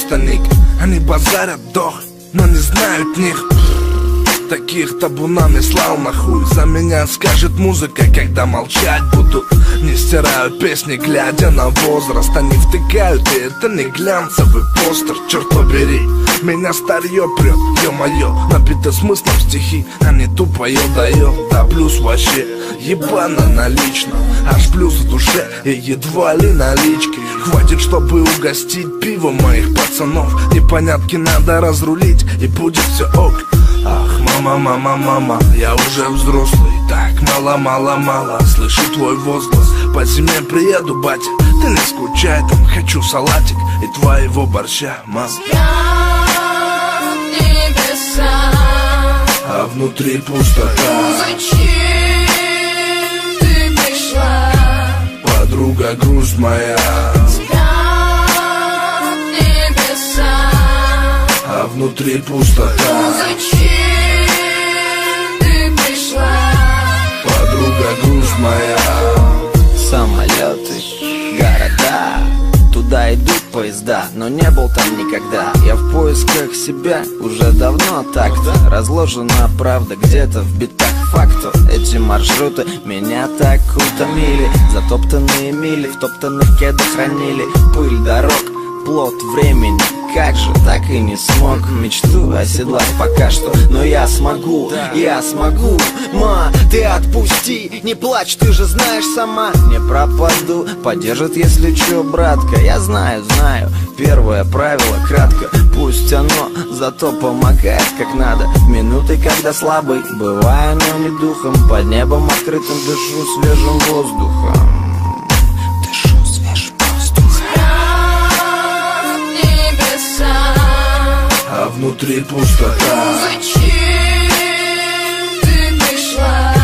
просто ник. Они базарят дох, но не знают них. Таких табунами слал нахуй. За меня скажет музыка, когда молчать будут Не стирают песни, глядя на возраст. Они втыкают, и это не глянцевый постер. Черт побери, меня старье прет, ё-моё. Набито смыслом стихи, а не тупо ё даёт Да плюс вообще, ебано налично. Аж плюс в душе и едва ли налички. Хватит, чтобы угостить пиво моих пацанов. Непонятки надо разрулить, и будет все ок. Ах, мама, мама, мама, я уже взрослый. Так мало, мало, мало, слышу твой возглас. По зиме приеду, батя, ты не скучай Там хочу салатик и твоего борща, мам небеса. А внутри пустота. Зачем ты пришла? Подруга, грусть моя внутри пустота. Зачем ты пришла? Подруга, грусть моя. Самолеты, города. Туда идут поезда, но не был там никогда. Я в поисках себя уже давно так-то Разложена правда где-то в битах. Фактов Эти маршруты меня так утомили Затоптанные мили в топтанных кедах хранили Пыль дорог, плод времени. Как же так и не смог? Мечту оседлать пока что. Но я смогу, я смогу. Ма, ты отпусти, не плачь, ты же знаешь сама. Не пропаду, поддержит если чё, братка. Я знаю, знаю, первое правило кратко. Пусть оно зато помогает как надо. Минуты, когда слабый, бываю, но не духом. Под небом открытым дышу свежим воздухом внутри пустота. Зачем ты пришла?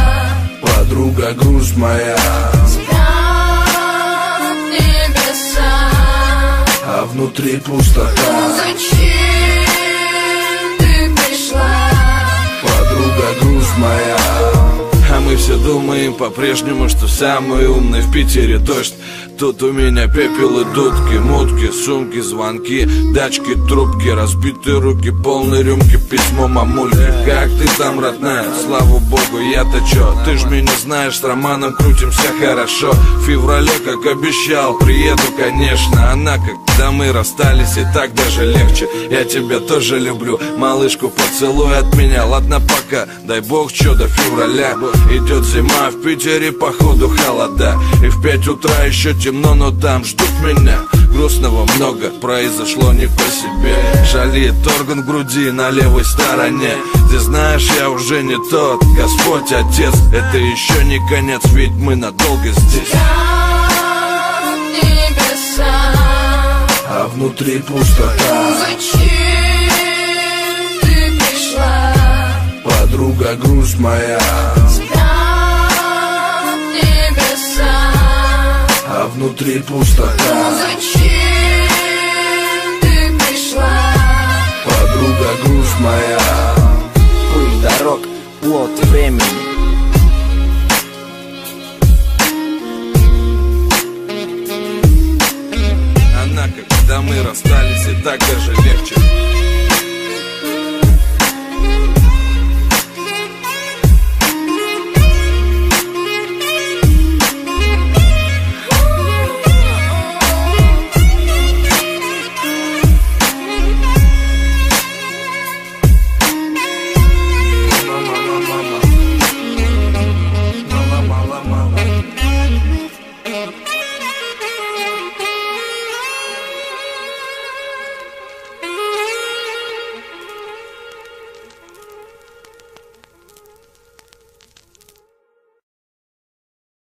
Подруга, грусть моя. Небеса. А внутри пустота. Зачем думаем по-прежнему, что самый умный в Питере дождь Тут у меня пепел и дудки, мутки, сумки, звонки, дачки, трубки, разбитые руки, полные рюмки, письмо мамульки. Как ты там, родная? Слава богу, я-то чё? Ты ж меня знаешь, с Романом крутимся хорошо. В феврале, как обещал, приеду, конечно. Она, когда мы расстались, и так даже легче. Я тебя тоже люблю, малышку поцелуй от меня. Ладно, пока, дай бог, чё до февраля. Идет зима, в Питере, походу, холода. И в пять утра еще темно, но там ждут меня Грустного много произошло не по себе Жалеет орган груди на левой стороне Ты знаешь, я уже не тот Господь, Отец, это еще не конец Ведь мы надолго здесь внутри пустота Зачем ты пришла? Подруга, грусть моя небеса А внутри пустота Зачем ты пришла? Подруга, грусть моя когда мы расстались, и так даже легче